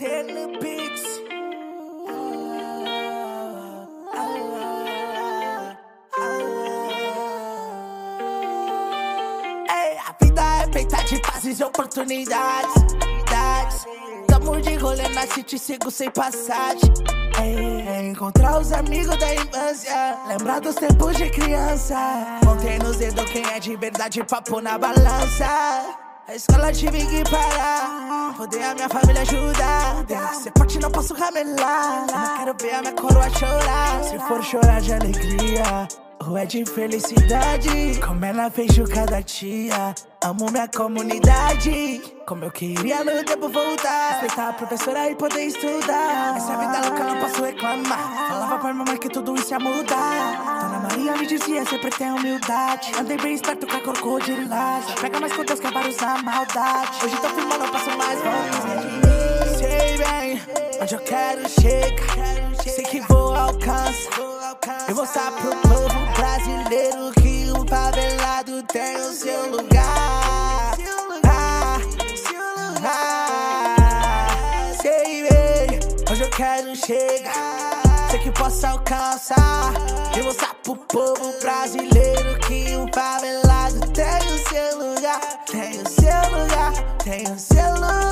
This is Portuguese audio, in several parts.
Ten Beats. Ei, a vida é feita de passes e oportunidades. Idades. Tamo de rolê na city, sigo sem passagem. Ei, encontrar os amigos da infância. Lembrar dos tempos de criança. Contei nos dedos quem é de verdade, papo na balança. A escola tive que parar. Poder a minha família ajudar. Ser forte não posso ramelar. Não quero ver a minha coroa chorar. Se for chorar de alegria. Ou é de felicidade, como ela fez cada tia. Amo minha comunidade, como eu queria no tempo voltar. Respeitar a professora e poder estudar. Essa vida louca não posso reclamar. Falava pra minha mãe que tudo isso ia mudar. Dizia sempre ter humildade. Andei bem esperto com a crocodilagem. Pega mais com Deus que é para usar maldade. Hoje tô filmando, eu passo mais vontade. Sei bem onde eu quero chegar. Sei que vou alcançar. Eu vou mostrar pro povo brasileiro que o favelado tem o seu lugar. Ah, ah, sei bem onde eu quero chegar. Sei que posso alcançar. Vou mostrar pro povo brasileiro que o favelado tem o seu lugar. Tem o seu lugar, tem o seu lugar.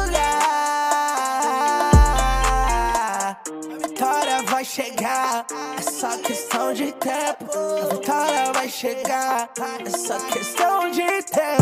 A vitória vai chegar, é só questão de tempo. A vitória vai chegar, é só questão de tempo.